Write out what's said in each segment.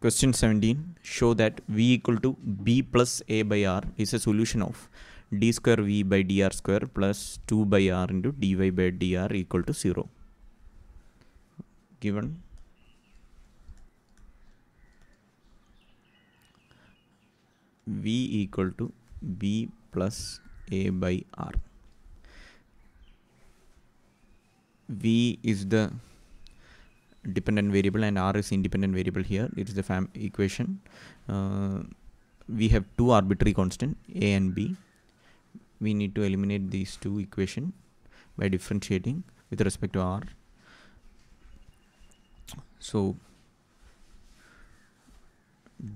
Question 17 show that v equal to b plus a by r is a solution of d square v by dr square plus 2 by r into dy by dr equal to 0. Given v equal to b plus a by r. v is the dependent variable and r is independent variable here. It is the fam equation. Uh, we have two arbitrary constant a and b. We need to eliminate these two equation by differentiating with respect to r. So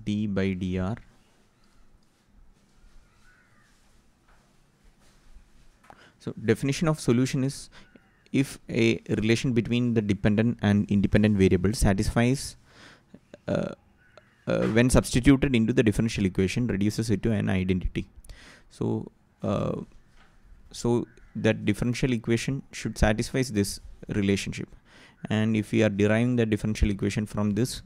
d by dr so definition of solution is if a relation between the dependent and independent variable satisfies uh, uh, when substituted into the differential equation reduces it to an identity. So uh, so that differential equation should satisfy this relationship. And if we are deriving the differential equation from this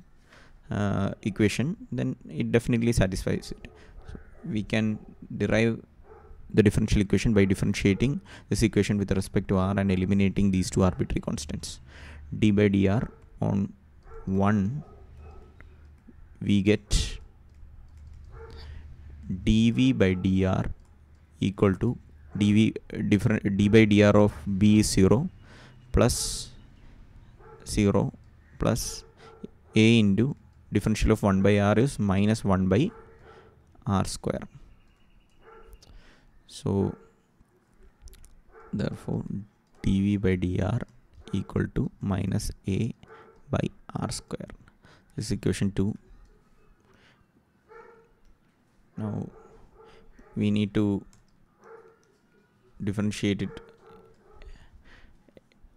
uh, equation then it definitely satisfies it. So we can derive the differential equation by differentiating this equation with respect to r and eliminating these two arbitrary constants. D by dr on 1 we get dv by dr equal to dv different d by dr of b is 0 plus 0 plus a into differential of 1 by r is minus 1 by r square so therefore dv by dr equal to minus a by r square. This is equation 2 now we need to differentiate it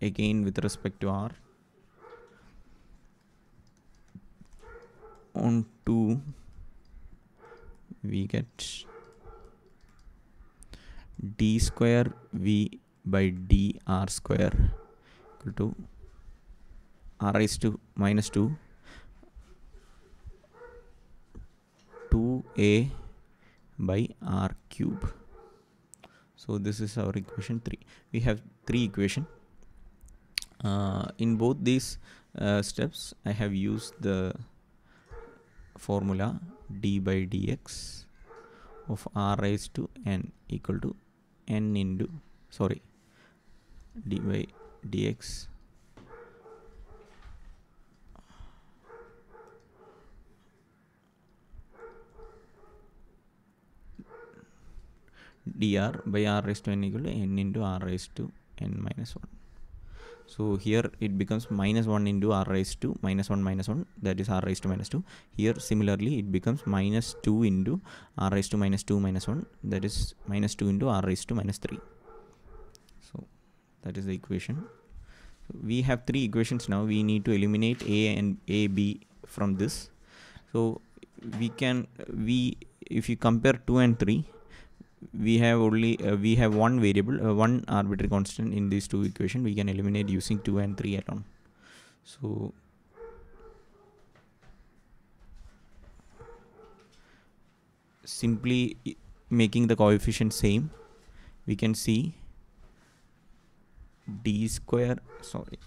again with respect to r on 2 we get d square v by d r square equal to r raised to minus 2 2a by r cube. So this is our equation 3 we have three equation. Uh, in both these uh, steps i have used the formula d by dx of r raised to n equal to n into sorry d by dx. Dr by r raised to n equal to n into r raised to n minus 1 so here it becomes minus 1 into r raised to minus 1 minus 1 that is r raised to minus 2 here similarly it becomes minus 2 into r raised to minus 2 minus 1 that is minus 2 into r raised to minus 3 so that is the equation. So we have three equations now. We need to eliminate a and a b from this. So we can we if you compare 2 and 3 we have only uh, we have one variable uh, one arbitrary constant in these two equation we can eliminate using 2 and 3 alone so simply making the coefficient same we can see d square sorry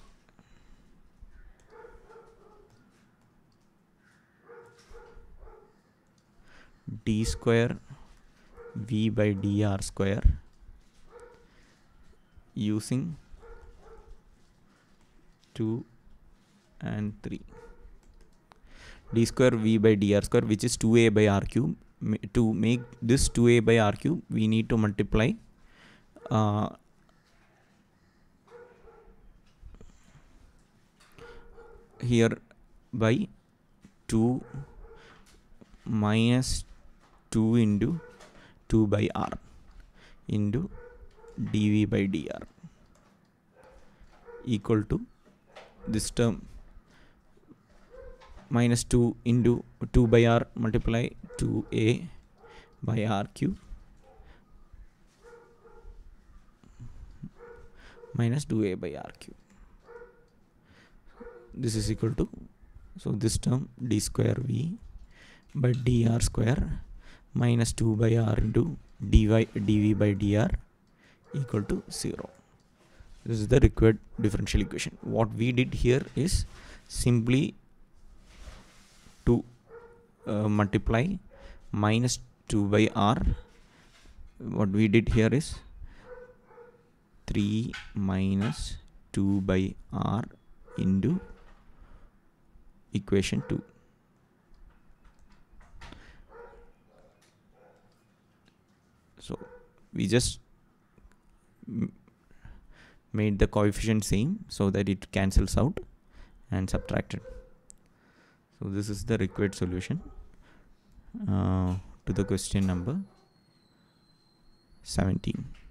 d square v by dr square using 2 and 3 d square v by dr square which is 2a by r cube to make this 2a by r cube we need to multiply uh, here by 2 minus 2 into 2 by r into dv by dr equal to this term minus 2 into 2 by r multiply 2a by r cube minus 2a by r cube. This is equal to so this term d square v by dr square minus 2 by r into dy dv by dr equal to 0 this is the required differential equation. What we did here is simply to uh, multiply minus 2 by r. What we did here is 3 minus 2 by r into equation 2 so we just made the coefficient same so that it cancels out and subtracted. So this is the required solution uh, to the question number 17